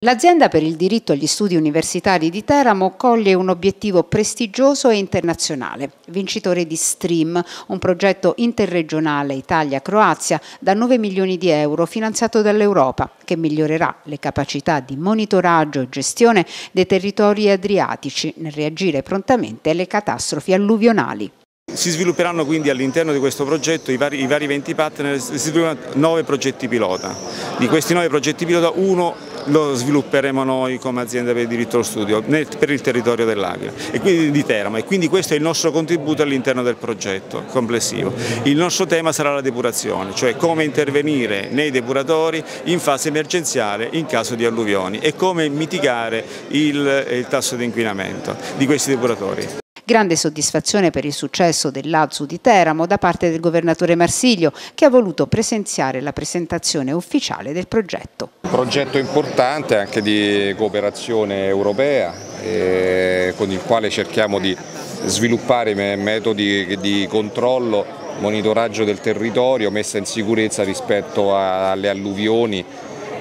L'azienda per il diritto agli studi universitari di Teramo coglie un obiettivo prestigioso e internazionale, vincitore di STREAM, un progetto interregionale Italia-Croazia da 9 milioni di euro finanziato dall'Europa, che migliorerà le capacità di monitoraggio e gestione dei territori adriatici nel reagire prontamente alle catastrofi alluvionali. Si svilupperanno quindi all'interno di questo progetto i vari, i vari 20 partner, si sviluppano 9 progetti pilota. Di questi 9 progetti pilota uno lo svilupperemo noi come azienda per il diritto allo studio nel, per il territorio dell'Aquila e quindi di Teramo e quindi questo è il nostro contributo all'interno del progetto complessivo. Il nostro tema sarà la depurazione, cioè come intervenire nei depuratori in fase emergenziale in caso di alluvioni e come mitigare il, il tasso di inquinamento di questi depuratori. Grande soddisfazione per il successo dell'Azu di Teramo da parte del governatore Marsiglio che ha voluto presenziare la presentazione ufficiale del progetto. Un progetto importante anche di cooperazione europea eh, con il quale cerchiamo di sviluppare metodi di controllo, monitoraggio del territorio, messa in sicurezza rispetto alle alluvioni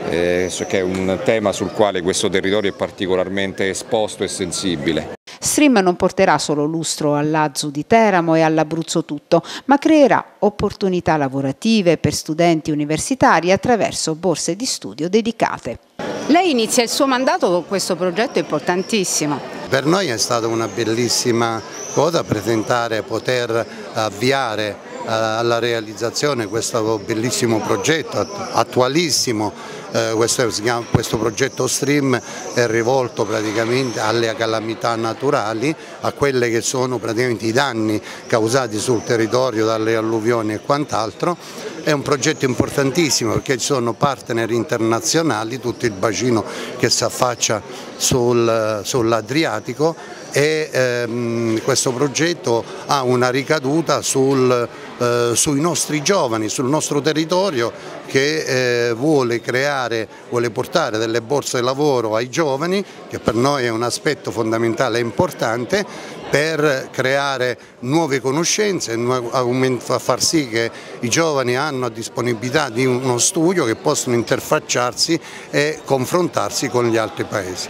eh, che è un tema sul quale questo territorio è particolarmente esposto e sensibile. Stream non porterà solo lustro all'Azu di Teramo e all'Abruzzo tutto, ma creerà opportunità lavorative per studenti universitari attraverso borse di studio dedicate. Lei inizia il suo mandato con questo progetto importantissimo. Per noi è stata una bellissima cosa presentare, poter avviare alla realizzazione questo bellissimo progetto, attualissimo eh, questo, questo, progetto Stream è rivolto praticamente alle calamità naturali, a quelli che sono praticamente i danni causati sul territorio dalle alluvioni e quant'altro. È un progetto importantissimo perché ci sono partner internazionali, tutto il bacino che si affaccia sul, sull'Adriatico e ehm, questo progetto ha una ricaduta sul, eh, sui nostri giovani, sul nostro territorio che eh, vuole creare, vuole portare delle borse lavoro ai giovani, che per noi è un aspetto fondamentale e importante, per creare nuove conoscenze, far sì che i giovani hanno a disponibilità di uno studio che possono interfacciarsi e confrontarsi con gli altri paesi.